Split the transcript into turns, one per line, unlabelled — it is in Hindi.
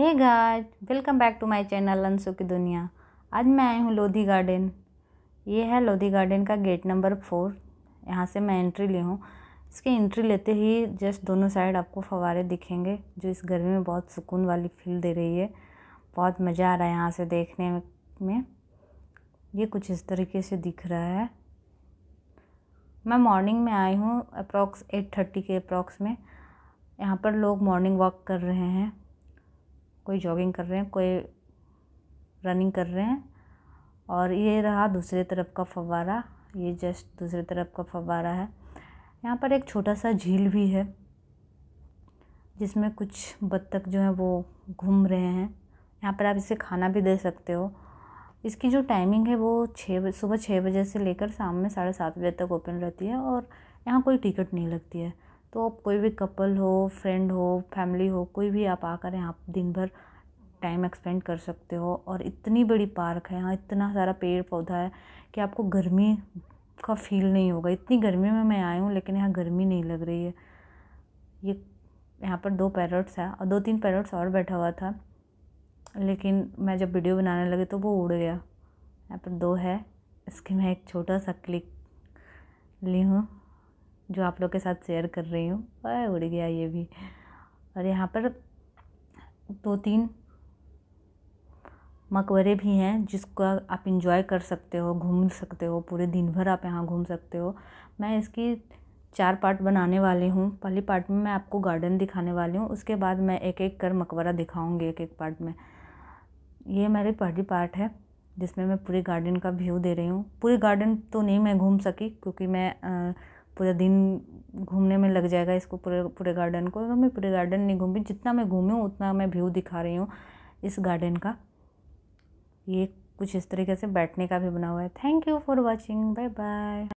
Hey guys welcome back to my channel Anshu की दुनिया आज मैं आई हूँ लोधी गार्डन ये है लोधी गार्डन का गेट नंबर फोर यहाँ से मैं एंट्री ली हूँ. इसकी एंट्री लेते ही जस्ट दोनों साइड आपको फवारे दिखेंगे, जो इस गर्मी में बहुत सुकून वाली फील दे रही है. बहुत मज़ा आ रहा है यहाँ से देखने में. ये कुछ इस तरीके से दिख रहा है. मैं मॉर्निंग में आई हूँ अप्रॉक्स एट थर्टी के अप्रॉक्स में. यहाँ पर लोग मॉर्निंग वॉक कर रहे हैं. कोई जॉगिंग कर रहे हैं, कोई रनिंग कर रहे हैं। और ये रहा दूसरे तरफ़ का फवारा ये जस्ट दूसरे तरफ़ का फवारा है। यहाँ पर एक छोटा सा झील भी है, जिसमें कुछ बत्तख जो है वो घूम रहे हैं। यहाँ पर आप इसे खाना भी दे सकते हो। इसकी जो टाइमिंग है वो छः सुबह छः बजे से लेकर शाम में साढ़े सात बजे तक ओपन रहती है और यहाँ कोई टिकट नहीं लगती है। तो आप कोई भी कपल हो फ्रेंड हो फैमिली हो, कोई भी आप आकर यहाँ दिन भर टाइम एक्सपेंड कर सकते हो और इतनी बड़ी पार्क है, यहाँ इतना सारा पेड़ पौधा है कि आपको गर्मी का फील नहीं होगा। इतनी गर्मी में मैं आई हूँ, लेकिन यहाँ गर्मी नहीं लग रही है। ये यहाँ पर दो पैरट्स हैं और दो तीन पैरट्स और बैठा हुआ था, लेकिन मैं जब वीडियो बनाने लगे तो वो उड़ गया। यहाँ पर दो है, इसकी मैं एक छोटा सा क्लिक ली हूँ। जो आप लोग के साथ शेयर कर रही हूँ वह उड़ गया ये भी। और यहाँ पर दो तीन मकबरे भी हैं जिसको आप इंजॉय कर सकते हो, घूम सकते हो, पूरे दिन भर आप यहाँ घूम सकते हो। मैं इसकी चार पार्ट बनाने वाली हूँ। पहली पार्ट में मैं आपको गार्डन दिखाने वाली हूँ, उसके बाद मैं एक एक कर मकबरा दिखाऊँगी एक एक पार्ट में। ये मेरी पहली पार्ट है, जिसमें मैं पूरे गार्डन का व्यू दे रही हूँ। पूरे गार्डन तो नहीं मैं घूम सकी, क्योंकि मैं पूरा दिन घूमने में लग जाएगा इसको पूरे पूरे गार्डन को। तो मैं पूरे गार्डन नहीं घूमी जितना मैं घूमी हूँ, उतना मैं व्यू दिखा रही हूँ इस गार्डन का। ये कुछ इस तरीके से बैठने का भी बना हुआ है। Thank you for watching bye bye